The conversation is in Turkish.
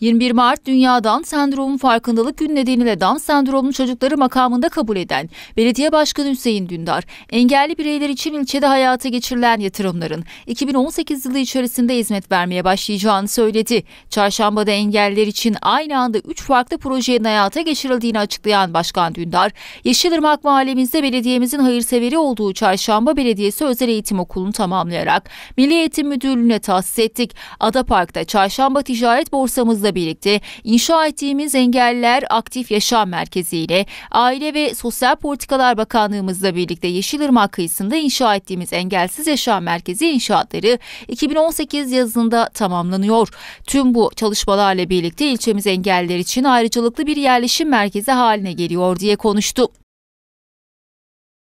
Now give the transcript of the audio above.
21 Mart Dünya Down Sendromu Farkındalık Günü nedeniyle Down sendromlu çocukları makamında kabul eden Belediye Başkanı Hüseyin Dündar, engelli bireyler için ilçede hayata geçirilen yatırımların 2018 yılı içerisinde hizmet vermeye başlayacağını söyledi. Çarşambada engelliler için aynı anda 3 farklı projenin hayata geçirildiğini açıklayan Başkan Dündar, Yeşilırmak Mahallemizde belediyemizin hayırseveri olduğu Çarşamba Belediyesi Özel Eğitim Okulu'nu tamamlayarak Milli Eğitim Müdürlüğü'ne tahsis ettik. Ada Park'ta Çarşamba Ticaret Borsamızda birlikte inşa ettiğimiz Engelliler Aktif Yaşam Merkezi ile Aile ve Sosyal Politikalar Bakanlığımızla birlikte Yeşilırmak kıyısında inşa ettiğimiz Engelsiz Yaşam Merkezi inşaatları 2018 yazında tamamlanıyor. Tüm bu çalışmalarla birlikte ilçemiz engelliler için ayrıcalıklı bir yerleşim merkezi haline geliyor diye konuştu.